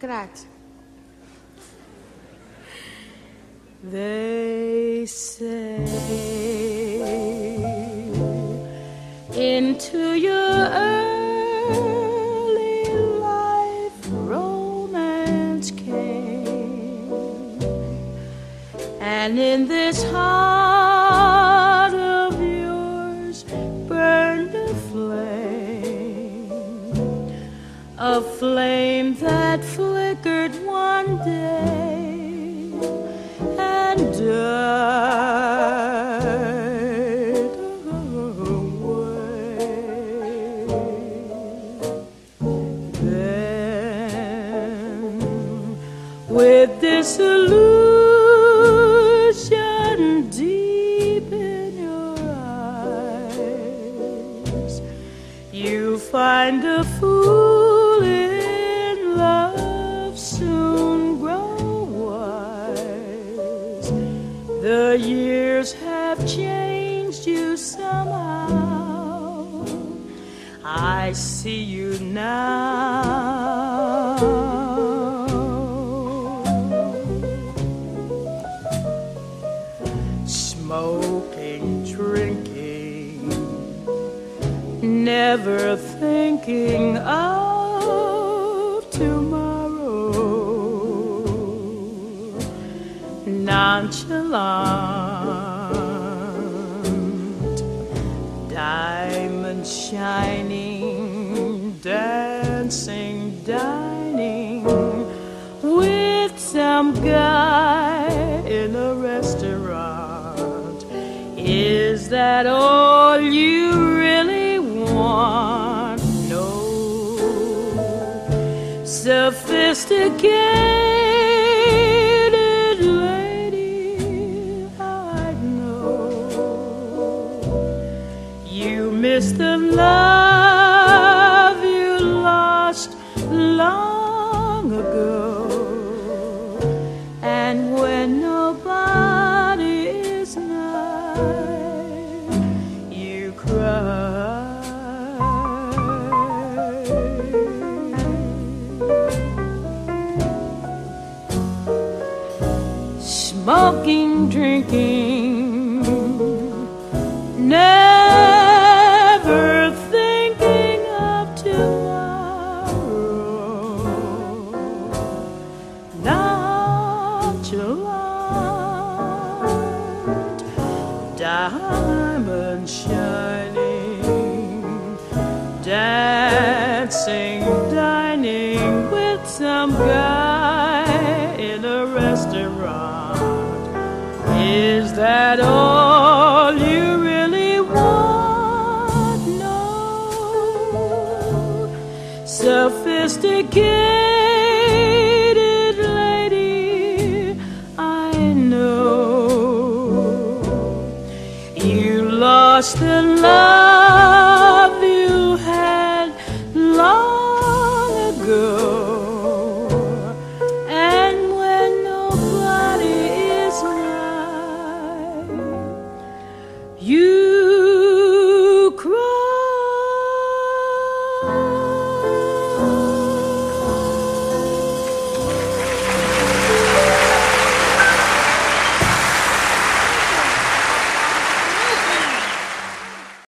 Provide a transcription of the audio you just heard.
Grazie. They say into your early life romance came, and in this heart that flickered one day and died away. Then, with disillusion deep in your eyes, you find a fool years have changed you somehow. I see you now. Smoking, drinking, never thinking of tomorrow. Nonchalant, shining, dancing, dining with some guy in a restaurant. Is that all you really want? No. Sophisticated miss the love you lost long ago. And when nobody is nigh, you cry. Smoking, drinking, Nonchalant, diamond shining, dancing, dining with some guy in a restaurant. Is that all you really want? No. Sophisticated the love